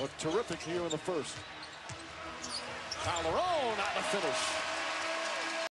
Looked terrific here in the first. Calderon on the finish.